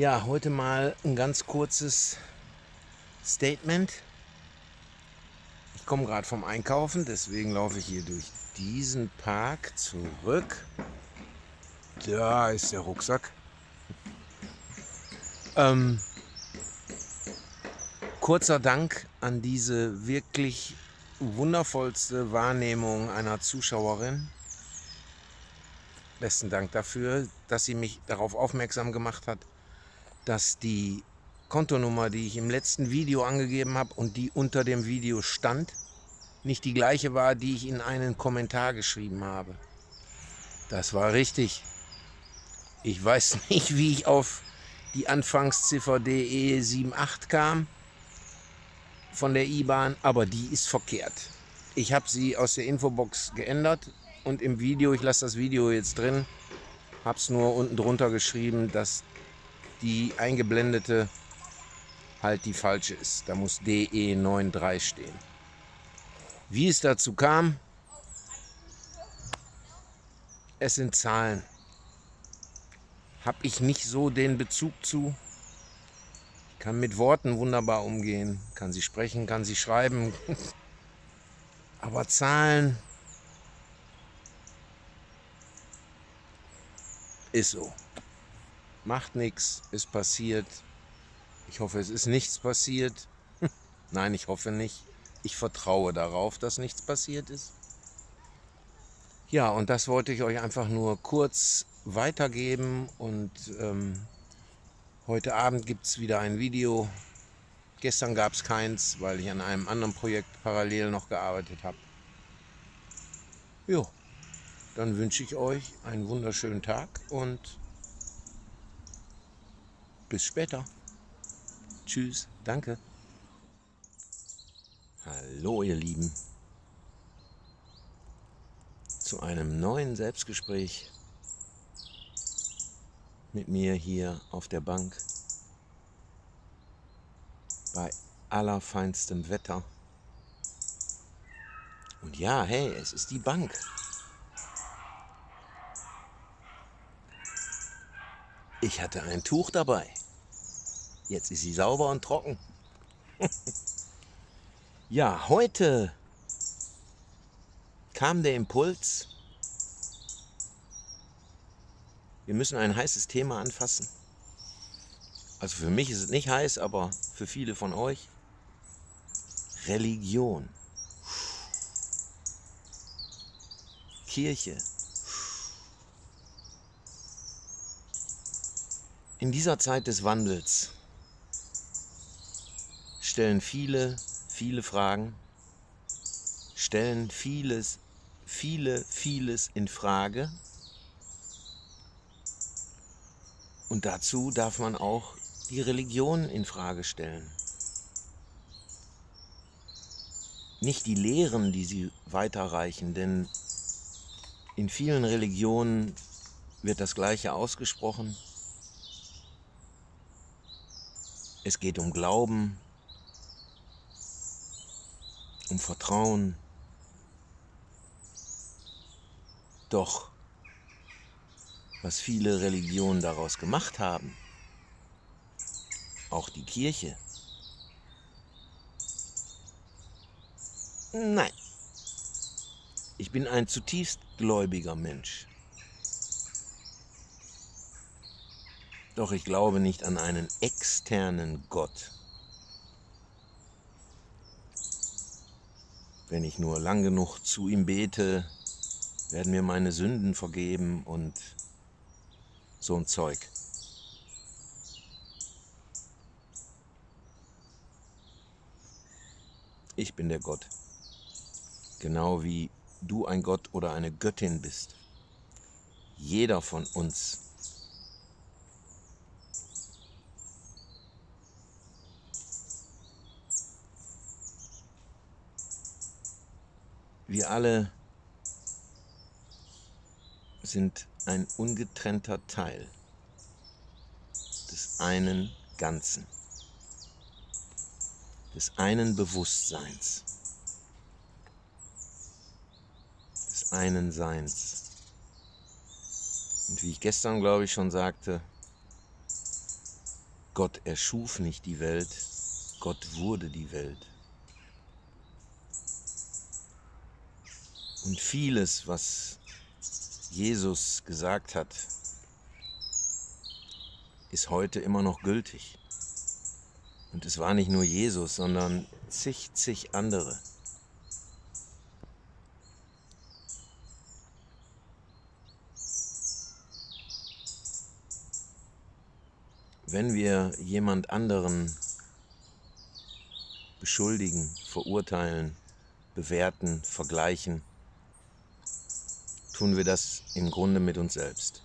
Ja, heute mal ein ganz kurzes Statement. Ich komme gerade vom Einkaufen, deswegen laufe ich hier durch diesen Park zurück. Da ist der Rucksack. Ähm, kurzer Dank an diese wirklich wundervollste Wahrnehmung einer Zuschauerin. Besten Dank dafür, dass sie mich darauf aufmerksam gemacht hat, dass die Kontonummer, die ich im letzten Video angegeben habe und die unter dem Video stand, nicht die gleiche war, die ich in einen Kommentar geschrieben habe. Das war richtig. Ich weiß nicht, wie ich auf die Anfangsziffer DE78 kam von der IBAN, aber die ist verkehrt. Ich habe sie aus der Infobox geändert und im Video, ich lasse das Video jetzt drin, habe es nur unten drunter geschrieben, dass die eingeblendete halt die falsche ist. Da muss DE93 stehen. Wie es dazu kam, es sind Zahlen. Habe ich nicht so den Bezug zu. Ich kann mit Worten wunderbar umgehen, kann sie sprechen, kann sie schreiben. Aber Zahlen ist so. Macht nichts, ist passiert. Ich hoffe, es ist nichts passiert. Nein, ich hoffe nicht. Ich vertraue darauf, dass nichts passiert ist. Ja, und das wollte ich euch einfach nur kurz weitergeben. Und ähm, heute Abend gibt es wieder ein Video. Gestern gab es keins, weil ich an einem anderen Projekt parallel noch gearbeitet habe. Jo, dann wünsche ich euch einen wunderschönen Tag und bis später. Tschüss, danke. Hallo ihr Lieben. Zu einem neuen Selbstgespräch mit mir hier auf der Bank bei allerfeinstem Wetter. Und ja, hey, es ist die Bank. Ich hatte ein Tuch dabei. Jetzt ist sie sauber und trocken. ja, heute kam der Impuls, wir müssen ein heißes Thema anfassen. Also für mich ist es nicht heiß, aber für viele von euch. Religion. Kirche. In dieser Zeit des Wandels stellen viele, viele Fragen, stellen vieles, viele, vieles in Frage. Und dazu darf man auch die Religion in Frage stellen. Nicht die Lehren, die sie weiterreichen, denn in vielen Religionen wird das Gleiche ausgesprochen. Es geht um Glauben, um Vertrauen. Doch, was viele Religionen daraus gemacht haben, auch die Kirche, nein, ich bin ein zutiefst gläubiger Mensch. Doch ich glaube nicht an einen externen Gott. Wenn ich nur lang genug zu ihm bete, werden mir meine Sünden vergeben und so ein Zeug. Ich bin der Gott. Genau wie du ein Gott oder eine Göttin bist. Jeder von uns Wir alle sind ein ungetrennter Teil des einen Ganzen, des einen Bewusstseins, des einen Seins. Und wie ich gestern, glaube ich, schon sagte, Gott erschuf nicht die Welt, Gott wurde die Welt. Und vieles, was Jesus gesagt hat, ist heute immer noch gültig. Und es war nicht nur Jesus, sondern zig, zig andere. Wenn wir jemand anderen beschuldigen, verurteilen, bewerten, vergleichen, tun wir das im Grunde mit uns selbst.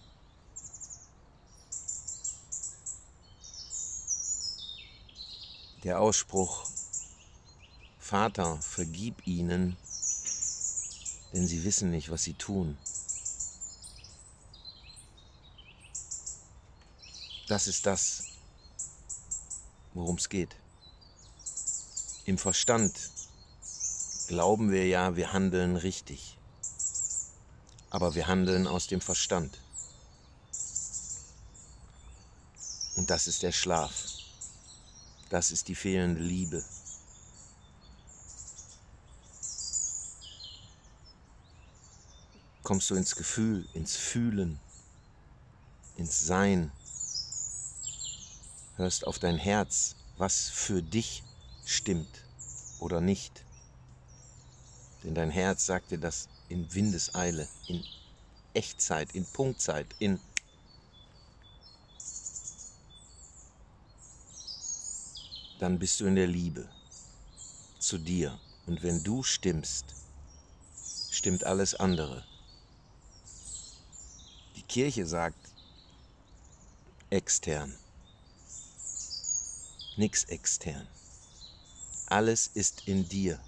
Der Ausspruch, Vater, vergib ihnen, denn sie wissen nicht, was sie tun. Das ist das, worum es geht. Im Verstand glauben wir ja, wir handeln richtig. Aber wir handeln aus dem Verstand. Und das ist der Schlaf. Das ist die fehlende Liebe. Kommst du ins Gefühl, ins Fühlen, ins Sein, hörst auf dein Herz, was für dich stimmt oder nicht. Denn dein Herz sagt dir das in Windeseile, in Echtzeit, in Punktzeit, in dann bist du in der Liebe zu dir. Und wenn du stimmst, stimmt alles andere. Die Kirche sagt extern nichts extern. Alles ist in dir.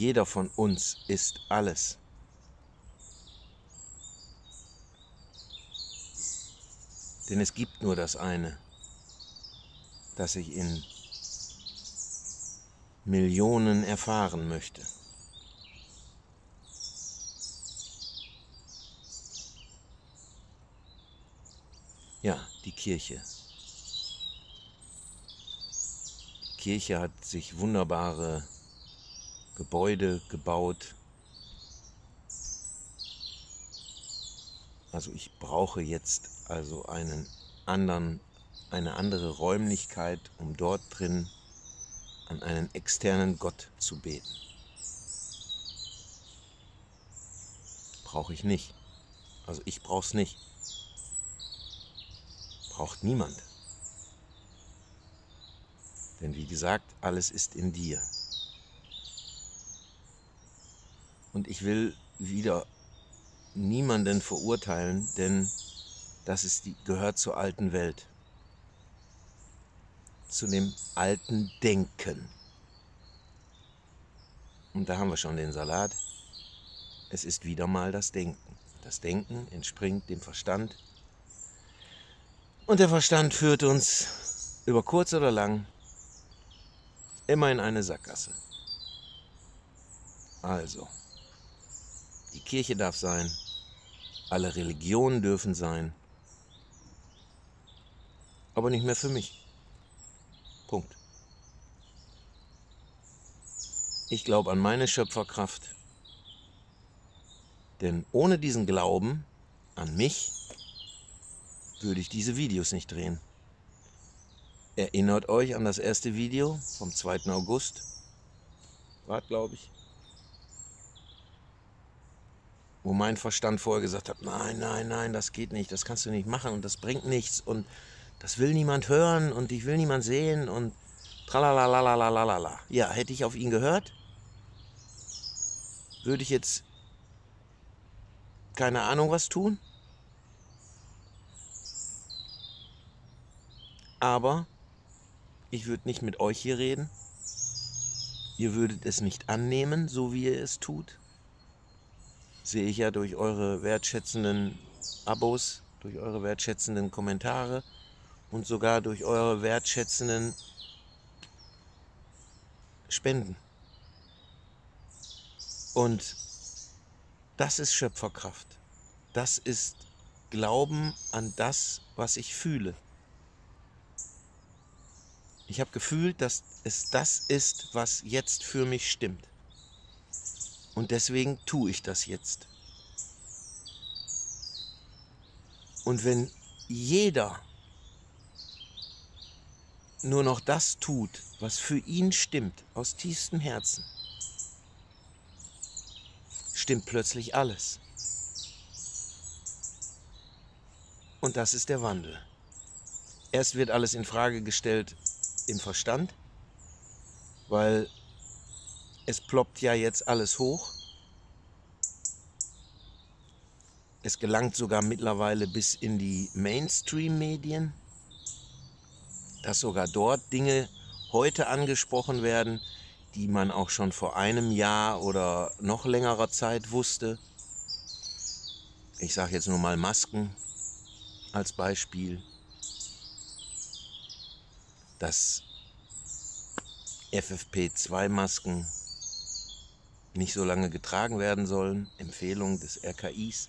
Jeder von uns ist alles. Denn es gibt nur das eine, das ich in Millionen erfahren möchte. Ja, die Kirche. Kirche hat sich wunderbare Gebäude gebaut. Also ich brauche jetzt also einen anderen, eine andere Räumlichkeit, um dort drin an einen externen Gott zu beten. Brauche ich nicht. Also ich brauche es nicht. Braucht niemand. Denn wie gesagt, alles ist in dir. Und ich will wieder niemanden verurteilen, denn das ist die, gehört zur alten Welt. Zu dem alten Denken. Und da haben wir schon den Salat. Es ist wieder mal das Denken. Das Denken entspringt dem Verstand. Und der Verstand führt uns über kurz oder lang immer in eine Sackgasse. Also, die Kirche darf sein, alle Religionen dürfen sein, aber nicht mehr für mich. Punkt. Ich glaube an meine Schöpferkraft, denn ohne diesen Glauben an mich würde ich diese Videos nicht drehen. Erinnert euch an das erste Video vom 2. August. War, glaube ich wo mein Verstand vorher gesagt hat, nein, nein, nein, das geht nicht, das kannst du nicht machen und das bringt nichts und das will niemand hören und ich will niemand sehen und tralalalalalalala. Ja, hätte ich auf ihn gehört, würde ich jetzt keine Ahnung was tun. Aber ich würde nicht mit euch hier reden. Ihr würdet es nicht annehmen, so wie ihr es tut. Sehe ich ja durch eure wertschätzenden Abos, durch eure wertschätzenden Kommentare und sogar durch eure wertschätzenden Spenden. Und das ist Schöpferkraft. Das ist Glauben an das, was ich fühle. Ich habe gefühlt, dass es das ist, was jetzt für mich stimmt. Und deswegen tue ich das jetzt. Und wenn jeder nur noch das tut, was für ihn stimmt, aus tiefstem Herzen, stimmt plötzlich alles. Und das ist der Wandel. Erst wird alles in Frage gestellt im Verstand, weil es ploppt ja jetzt alles hoch. Es gelangt sogar mittlerweile bis in die Mainstream-Medien, dass sogar dort Dinge heute angesprochen werden, die man auch schon vor einem Jahr oder noch längerer Zeit wusste. Ich sage jetzt nur mal Masken als Beispiel. Dass FFP2-Masken nicht so lange getragen werden sollen. Empfehlung des RKIs.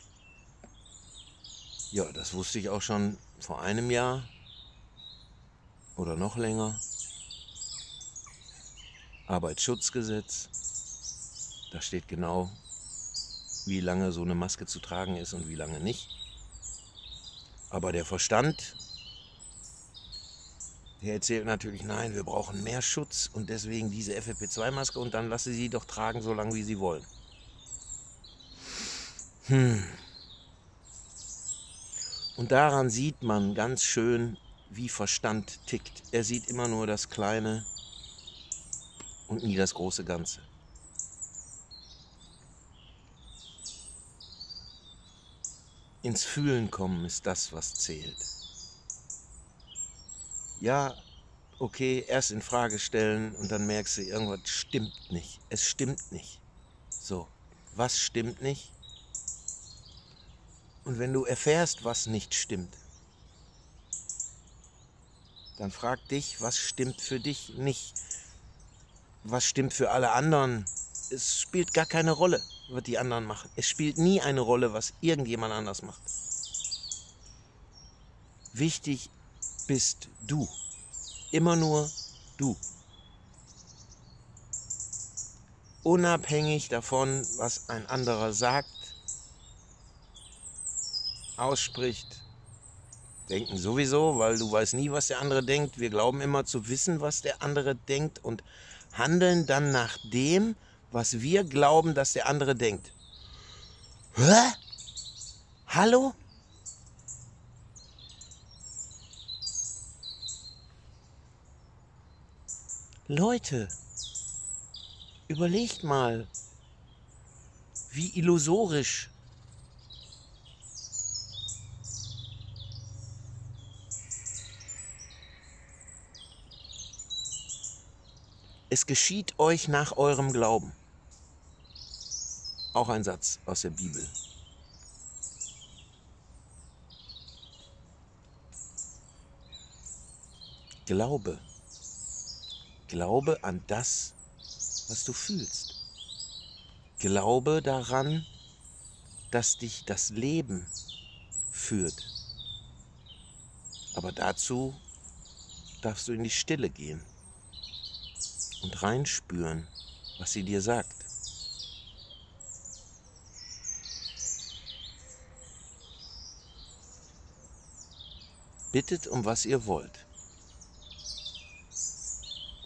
Ja, das wusste ich auch schon vor einem Jahr oder noch länger. Arbeitsschutzgesetz. Da steht genau, wie lange so eine Maske zu tragen ist und wie lange nicht. Aber der Verstand, der erzählt natürlich, nein, wir brauchen mehr Schutz und deswegen diese FFP2-Maske und dann lasse sie doch tragen, so lange wie sie wollen. Hm. Und daran sieht man ganz schön, wie Verstand tickt. Er sieht immer nur das Kleine und nie das große Ganze. Ins Fühlen kommen ist das, was zählt. Ja, okay, erst in Frage stellen und dann merkst du, irgendwas stimmt nicht. Es stimmt nicht. So, was stimmt nicht? Und wenn du erfährst, was nicht stimmt, dann frag dich, was stimmt für dich nicht was stimmt für alle anderen. Es spielt gar keine Rolle, was die anderen machen. Es spielt nie eine Rolle, was irgendjemand anders macht. Wichtig bist du. Immer nur du. Unabhängig davon, was ein anderer sagt, ausspricht, denken sowieso, weil du weißt nie, was der andere denkt. Wir glauben immer zu wissen, was der andere denkt und handeln dann nach dem, was wir glauben, dass der andere denkt. Hä? Hallo? Leute, überlegt mal, wie illusorisch es geschieht euch nach eurem Glauben. Auch ein Satz aus der Bibel. Glaube. Glaube an das, was du fühlst. Glaube daran, dass dich das Leben führt. Aber dazu darfst du in die Stille gehen und reinspüren, was sie dir sagt. Bittet um was ihr wollt.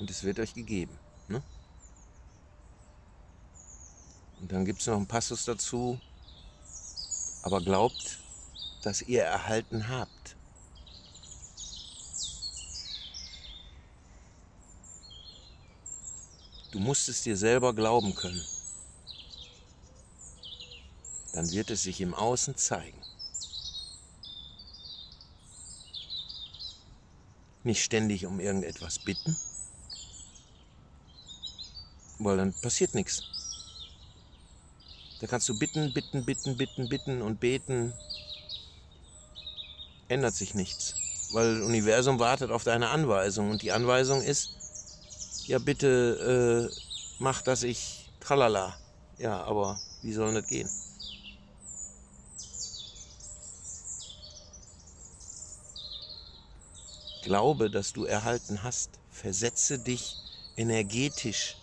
Und es wird euch gegeben. Ne? Und dann gibt es noch einen Passus dazu. Aber glaubt, dass ihr erhalten habt. Du musst es dir selber glauben können. Dann wird es sich im Außen zeigen. Nicht ständig um irgendetwas bitten, weil dann passiert nichts. Da kannst du bitten, bitten, bitten, bitten, bitten und beten. Ändert sich nichts, weil das Universum wartet auf deine Anweisung und die Anweisung ist, ja bitte äh, mach, dass ich tralala. Ja, aber wie soll das gehen? Glaube, dass du erhalten hast, versetze dich energetisch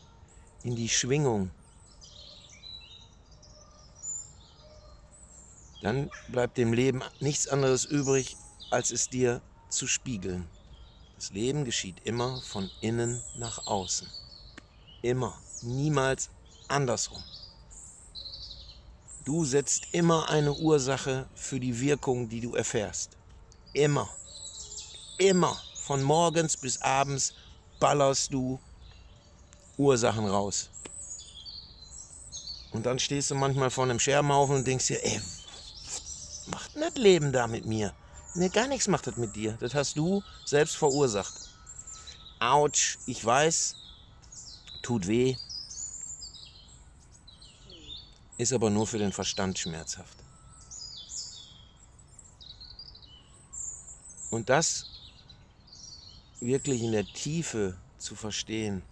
in die Schwingung. Dann bleibt dem Leben nichts anderes übrig, als es dir zu spiegeln. Das Leben geschieht immer von innen nach außen. Immer, niemals andersrum. Du setzt immer eine Ursache für die Wirkung, die du erfährst. Immer. Immer. Von morgens bis abends ballerst du Ursachen raus. Und dann stehst du manchmal vor einem Scherbenhaufen und denkst dir, ey, macht nicht Leben da mit mir. Ne, gar nichts macht das mit dir. Das hast du selbst verursacht. Autsch, ich weiß, tut weh, ist aber nur für den Verstand schmerzhaft. Und das wirklich in der Tiefe zu verstehen,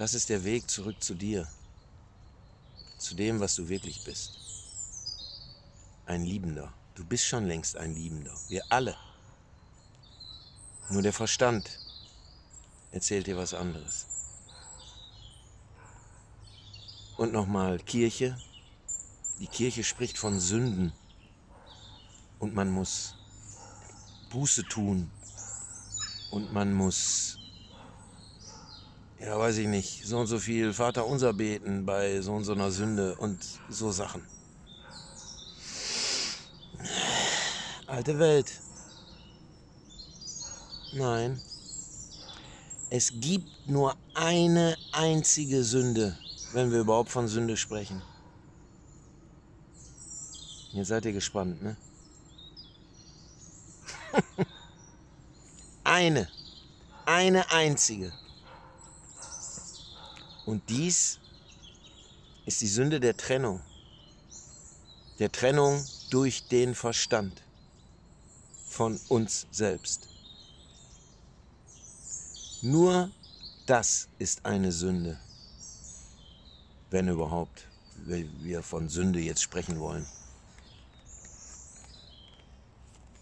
das ist der Weg zurück zu dir, zu dem, was du wirklich bist. Ein Liebender. Du bist schon längst ein Liebender. Wir alle. Nur der Verstand erzählt dir was anderes. Und nochmal Kirche. Die Kirche spricht von Sünden. Und man muss Buße tun. Und man muss, ja weiß ich nicht, so und so viel Vater unser beten bei so und so einer Sünde und so Sachen. Alte Welt. Nein. Es gibt nur eine einzige Sünde wenn wir überhaupt von Sünde sprechen. Jetzt seid ihr gespannt, ne? eine, eine einzige. Und dies ist die Sünde der Trennung. Der Trennung durch den Verstand von uns selbst. Nur das ist eine Sünde wenn überhaupt wir von Sünde jetzt sprechen wollen.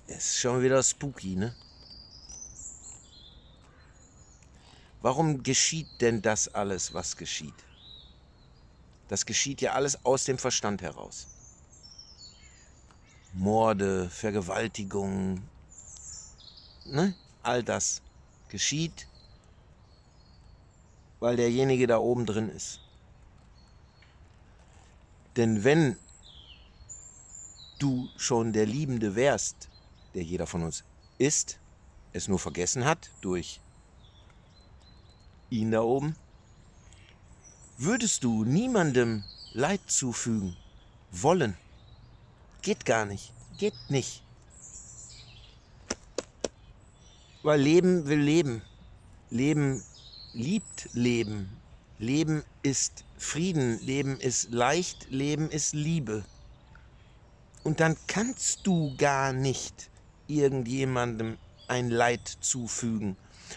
Es ist schon wieder spooky, ne? Warum geschieht denn das alles, was geschieht? Das geschieht ja alles aus dem Verstand heraus. Morde, Vergewaltigungen, ne? all das geschieht, weil derjenige da oben drin ist. Denn wenn du schon der Liebende wärst, der jeder von uns ist, es nur vergessen hat durch ihn da oben, würdest du niemandem Leid zufügen wollen. Geht gar nicht. Geht nicht. Weil Leben will Leben. Leben liebt Leben. Leben ist Frieden, Leben ist leicht, Leben ist Liebe. Und dann kannst du gar nicht irgendjemandem ein Leid zufügen,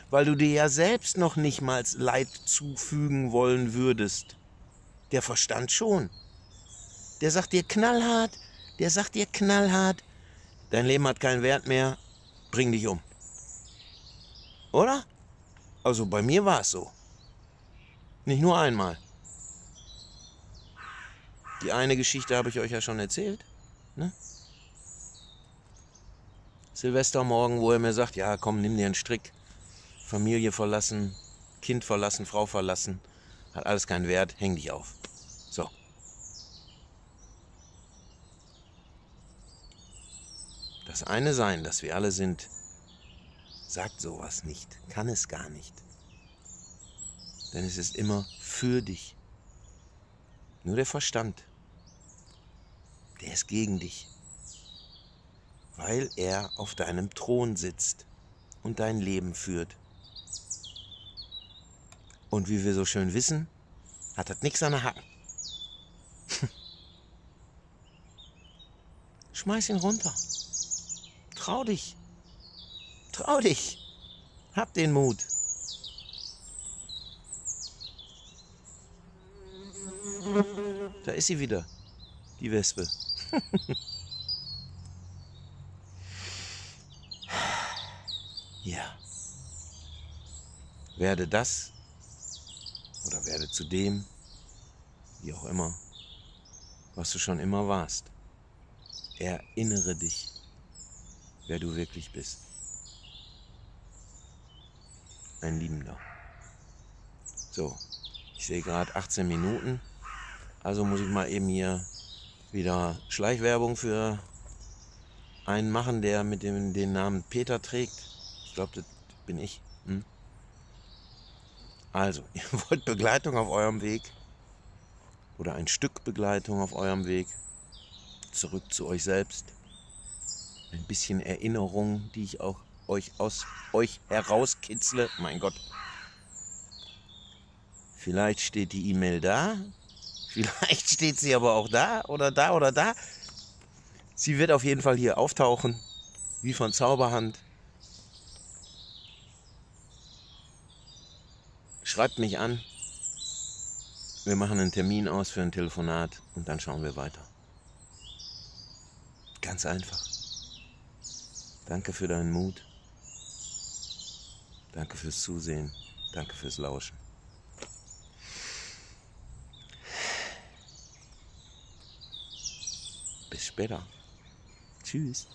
weil du dir ja selbst noch nicht mal Leid zufügen wollen würdest. Der Verstand schon. Der sagt dir knallhart, der sagt dir knallhart, dein Leben hat keinen Wert mehr, bring dich um. Oder? Also bei mir war es so. Nicht nur einmal. Die eine Geschichte habe ich euch ja schon erzählt. Ne? Silvestermorgen, wo er mir sagt, ja komm, nimm dir einen Strick. Familie verlassen, Kind verlassen, Frau verlassen. Hat alles keinen Wert, häng dich auf. So. Das eine Sein, das wir alle sind, sagt sowas nicht, kann es gar nicht. Denn es ist immer für dich. Nur der Verstand, der ist gegen dich. Weil er auf deinem Thron sitzt und dein Leben führt. Und wie wir so schön wissen, hat das nichts an der Hacken. Schmeiß ihn runter. Trau dich. Trau dich. Hab den Mut. Da ist sie wieder, die Wespe. ja. Werde das oder werde zu dem, wie auch immer, was du schon immer warst. Erinnere dich, wer du wirklich bist. Ein Liebender. So, ich sehe gerade 18 Minuten, also muss ich mal eben hier wieder Schleichwerbung für einen machen, der mit dem den Namen Peter trägt. Ich glaube, das bin ich. Hm? Also, ihr wollt Begleitung auf eurem Weg oder ein Stück Begleitung auf eurem Weg zurück zu euch selbst. Ein bisschen Erinnerung, die ich auch euch aus euch herauskitzle. Mein Gott. Vielleicht steht die E-Mail da, vielleicht steht sie aber auch da oder da oder da. Sie wird auf jeden Fall hier auftauchen, wie von Zauberhand. Schreibt mich an. Wir machen einen Termin aus für ein Telefonat und dann schauen wir weiter. Ganz einfach. Danke für deinen Mut. Danke fürs Zusehen. Danke fürs Lauschen. Bis später. Tschüss.